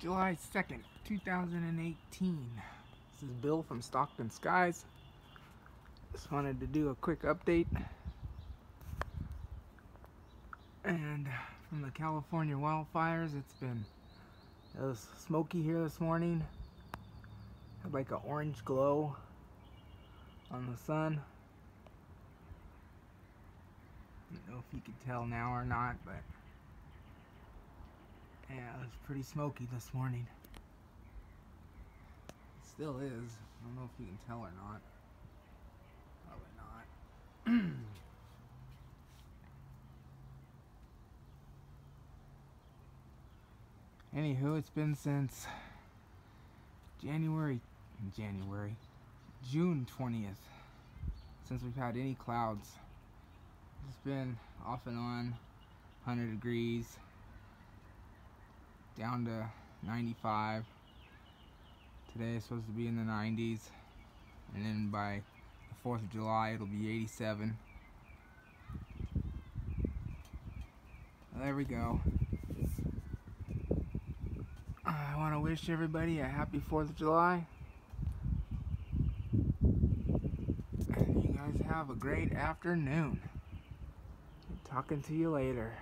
July 2nd, 2018. This is Bill from Stockton Skies. Just wanted to do a quick update. And from the California wildfires, it's been it was smoky here this morning. Had like an orange glow on the sun. I don't know if you can tell now or not, but yeah, it was pretty smoky this morning. It still is. I don't know if you can tell or not. Probably not. Anywho, it's been since January, January, June 20th since we've had any clouds. It's been off and on, 100 degrees, down to 95. Today is supposed to be in the 90s, and then by the 4th of July it'll be 87. Well, there we go. I want to wish everybody a happy 4th of July. You guys have a great afternoon. Talking to you later.